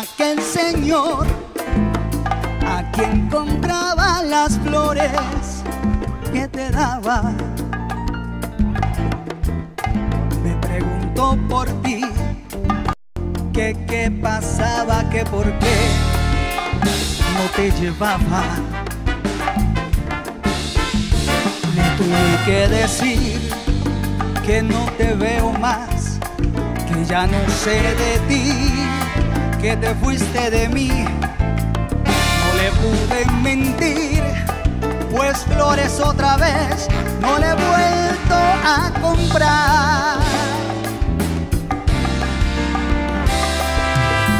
aquel señor a quien compraba las flores que te daba. Me preguntó por ti, que qué pasaba, que por qué no te llevaba. Le tuve que decir que no te veo más, que ya no sé de ti, que te fuiste de mí. No le pude mentir, pues flores otra vez no le he vuelto a comprar.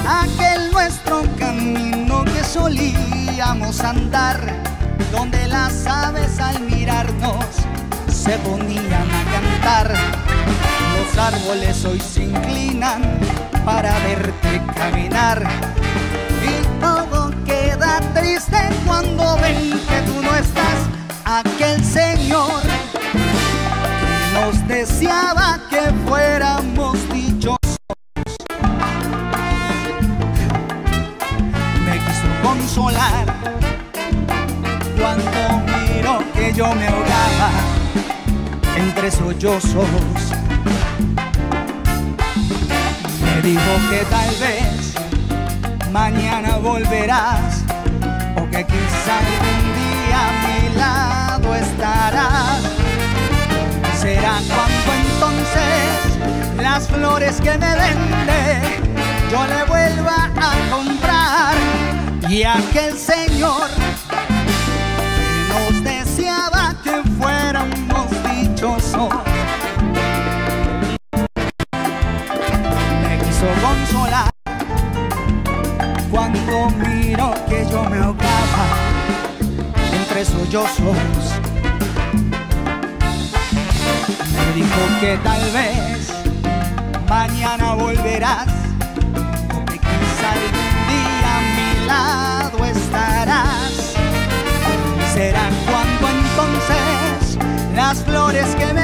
Aquel nuestro camino que solíamos andar, donde las aves al mirarnos se ponían a cantar. Los árboles hoy se inclinan para verte señor que nos deseaba que fuéramos dichosos. Me quiso consolar cuando miró que yo me ahogaba entre sollozos. Me dijo que tal vez mañana volverás o que quizá algún día a las flores que me vende yo le vuelva a comprar y aquel señor que nos deseaba que fuéramos dichosos me quiso consolar cuando miró que yo me ahogaba entre sollozos. Me dijo que tal vez mañana volverás, o que quizá algún día a mi lado estarás. Será cuando entonces las flores que me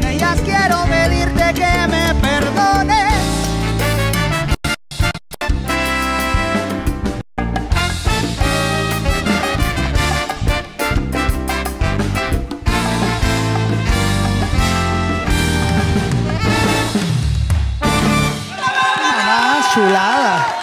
Con ellas quiero pedirte que me perdones. chulada.